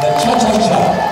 네, 차차차.